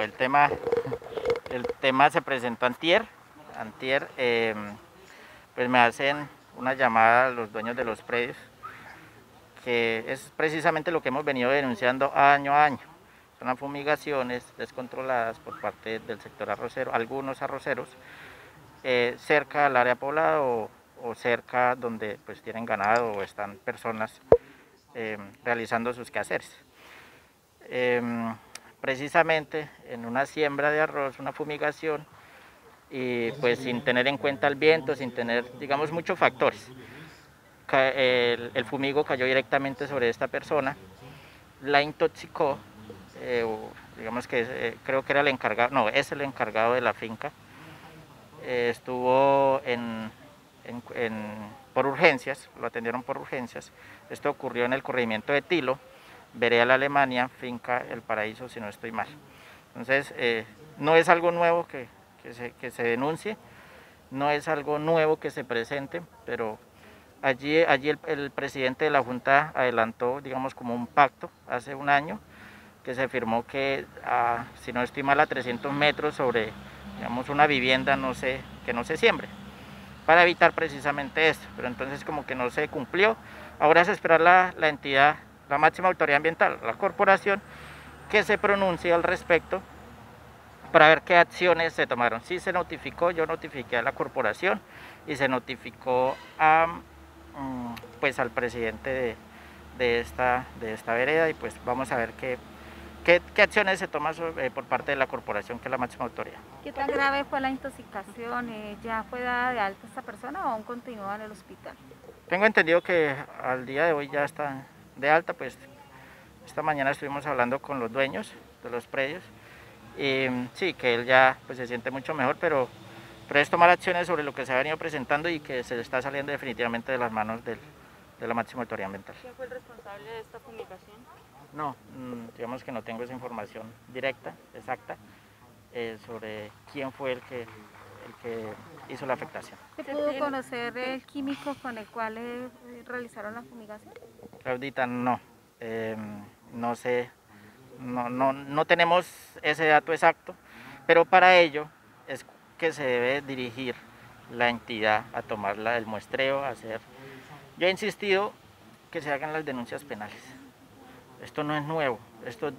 El tema, el tema se presentó antier, antier em, pues me hacen una llamada a los dueños de los predios, que es precisamente lo que hemos venido denunciando año a año. Son las fumigaciones descontroladas por parte del sector arrocero, algunos arroceros, eh, cerca al área poblada o, cerca donde pues tienen ganado o están personas em, realizando sus quehaceres. Precisamente en una siembra de arroz, una fumigación, y pues sin tener en cuenta el viento, sin tener, digamos, muchos factores. El, fumigo cayó directamente sobre esta persona, la intoxicó, eh, digamos que eh, creo que era el encargado, no, es el encargado de la finca, eh, estuvo en, por urgencias, lo atendieron por urgencias, esto ocurrió en el corregimiento de Tilo, a la Alemania, finca El Paraíso, si no estoy mal. Entonces, eh, no es algo nuevo que, que, se, denuncie, no es algo nuevo que se presente, pero allí, allí el, presidente de la Junta adelantó, digamos, como un pacto hace un año, que se firmó que, si no estoy mal, a 300 metros sobre, digamos, una vivienda no sé, que no se siembre, para evitar precisamente esto, pero entonces como que no se cumplió. Ahora es esperar la, la entidad la máxima autoridad ambiental, la corporación, que se pronuncie al respecto para ver qué acciones se tomaron. Sí se notificó, yo notifiqué a la corporación y se notificó a, mm, pues al presidente de, esta, de esta vereda y pues vamos a ver qué, qué, acciones se toman eh, por parte de la corporación que es la máxima autoridad. ¿Qué tan grave fue la intoxicación? Eh, ¿Ya fue dada de alta esta persona o aún continúa en el hospital? Tengo entendido que al día de hoy ya está de alta, pues esta mañana estuvimos hablando con los dueños de los predios y sí, que él ya pues, se siente mucho mejor, pero, pero es tomar acciones sobre lo que se ha venido presentando y que se está saliendo definitivamente de las manos del, de la máxima autoridad ambiental. ¿Quién fue el responsable de esta fumigación? No, mm, digamos que no tengo esa información directa, exacta, eh, sobre quién fue el que, el que hizo la afectación. ¿Se pudo conocer el químico con el cual eh, realizaron la fumigación? Claudita, no. Em, no sé, no, no, no tenemos ese dato exacto, pero para ello es que se debe dirigir la entidad a tomar el muestreo, a hacer... Yo he insistido que se hagan las denuncias penales. Esto no es nuevo, esto,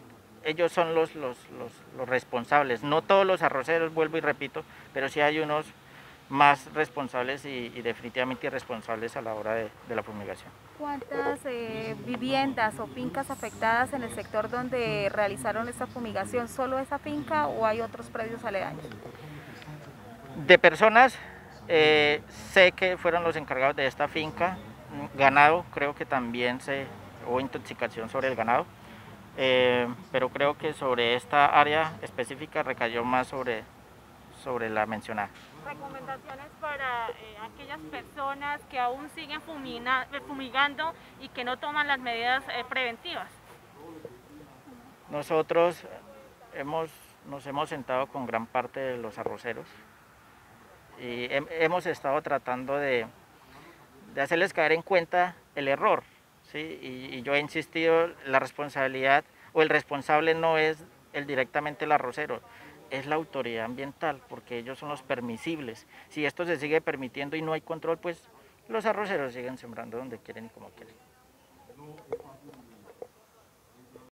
ellos son los, los, los, los responsables, no todos los arroceros, vuelvo y repito, pero sí hay unos más responsables y, definitivamente irresponsables a la hora de, la fumigación. ¿Cuántas eh, viviendas o fincas afectadas en el sector donde realizaron esta fumigación? ¿Solo esa finca o hay otros predios aledaños? De personas, eh, sé que fueron los encargados de esta finca, ganado, creo que también se hubo intoxicación sobre el ganado, eh, pero creo que sobre esta área específica recayó más sobre, sobre la mencionada recomendaciones para eh, aquellas personas que aún siguen eh, fumigando y que no toman las medidas eh, preventivas? Nosotros hemos, nos hemos sentado con gran parte de los arroceros y hemos estado tratando de, de, hacerles caer en cuenta el error. ¿sí? Y, y yo he insistido, la responsabilidad o el responsable no es el directamente el arrocero, es la autoridad ambiental, porque ellos son los permisibles. Si esto se sigue permitiendo y no hay control, pues los arroceros siguen sembrando donde quieren y como quieren.